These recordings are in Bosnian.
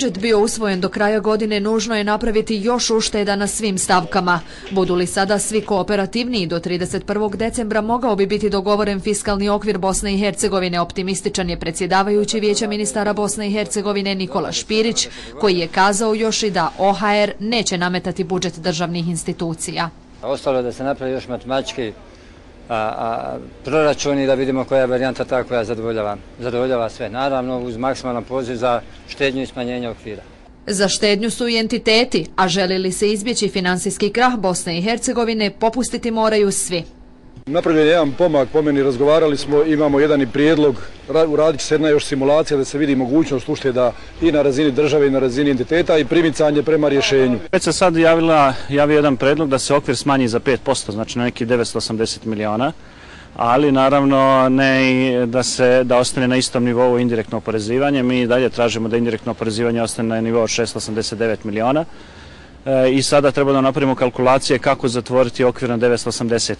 budžet bio usvojen do kraja godine, nužno je napraviti još ušteda na svim stavkama. Budu li sada svi kooperativniji do 31. decembra, mogao bi biti dogovoren fiskalni okvir Bosne i Hercegovine. Optimističan je predsjedavajući vijeća ministara Bosne i Hercegovine Nikola Špirić, koji je kazao još i da OHR neće nametati budžet državnih institucija. Ostalo je da se napravi još matematički a, a, proračuni da vidimo koja je varijanta ta koja zadovoljava sve. Naravno uz maksimalan poziv za štednju i smanjenje okvira. Za štednju su i entiteti, a želi li se izbjeći finansijski krah Bosne i Hercegovine, popustiti moraju svi. Napravljen je jedan pomak, po meni razgovarali smo, imamo jedan i prijedlog, uradit će se jedna još simulacija da se vidi mogućnost ušteda i na razini države i na razini entiteta i primicanje prema rješenju. Već se sad javila, javio jedan predlog da se okvir smanji za 5%, znači na neki 980 miliona, ali naravno ne da se da ostane na istom nivou indirektno oporezivanje. Mi dalje tražimo da indirektno oporezivanje ostane na nivou 689 miliona. E, I sada treba da napravimo kalkulacije kako zatvoriti okvir na 980.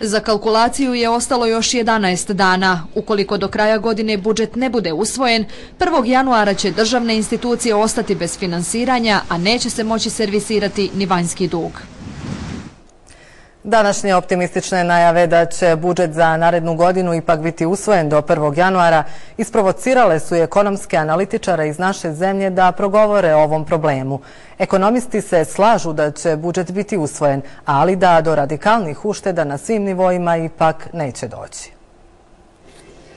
Za kalkulaciju je ostalo još 11 dana. Ukoliko do kraja godine budžet ne bude usvojen, 1. januara će državne institucije ostati bez finansiranja, a neće se moći servisirati ni vanjski dug. Današnje optimistične najave da će budžet za narednu godinu ipak biti usvojen do 1. januara isprovocirale su i ekonomske analitičare iz naše zemlje da progovore o ovom problemu. Ekonomisti se slažu da će budžet biti usvojen, ali da do radikalnih ušteda na svim nivoima ipak neće doći.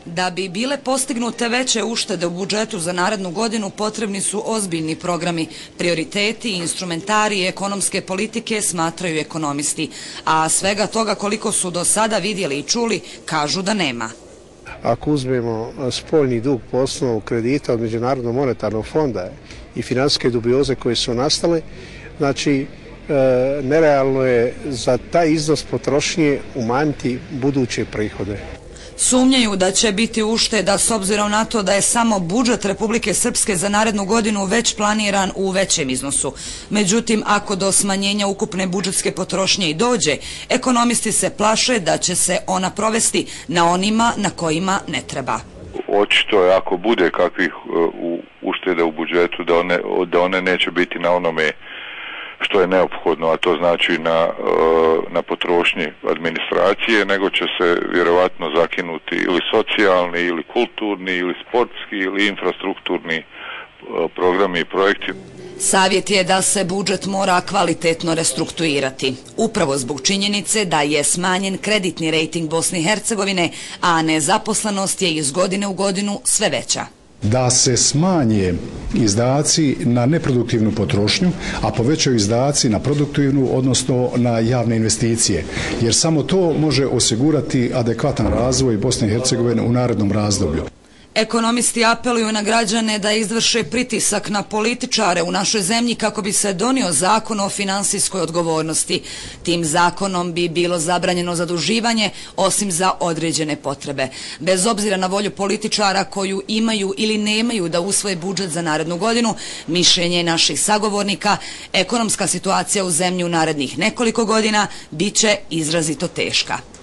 Da bi bile postignute veće uštede u budžetu za narednu godinu, potrebni su ozbiljni programi. Prioriteti, instrumentari i ekonomske politike smatraju ekonomisti. A svega toga koliko su do sada vidjeli i čuli, kažu da nema. Ako uzmemo spoljni dug po osnovu kredita od Međunarodnog monetarnog fonda i finanske dubioze koje su nastale, znači e, nerealno je za taj iznos potrošnje umanjiti buduće prihode. Sumnjaju da će biti ušteda s obzirom na to da je samo budžet Republike Srpske za narednu godinu već planiran u većem iznosu. Međutim, ako do smanjenja ukupne budžetske potrošnje i dođe, ekonomisti se plaše da će se ona provesti na onima na kojima ne treba. Očito je ako bude kakvih e, ušteda u budžetu da one, da one neće biti na onome što je neophodno, a to znači na, e, na potrošnji administracije, nego će se vjerovatno zakinuti ili socijalni, ili kulturni, ili sportski, ili infrastrukturni e, programi i projekti. Savjet je da se budžet mora kvalitetno restrukturirati. Upravo zbog činjenice da je smanjen kreditni rejting Bosne i Hercegovine, a nezaposlenost je iz godine u godinu sve veća da se smanje izdaci na neproduktivnu potrošnju, a povećaju izdaci na produktivnu, odnosno na javne investicije. Jer samo to može osigurati adekvatan razvoj Bosne i Hercegovine u narednom razdoblju. Ekonomisti apeluju na građane da izvrše pritisak na političare u našoj zemlji kako bi se donio zakon o finansijskoj odgovornosti. Tim zakonom bi bilo zabranjeno zaduživanje osim za određene potrebe. Bez obzira na volju političara koju imaju ili nemaju da usvoje budžet za narednu godinu, mišljenje naših sagovornika, ekonomska situacija u zemlji u narednih nekoliko godina bit će izrazito teška.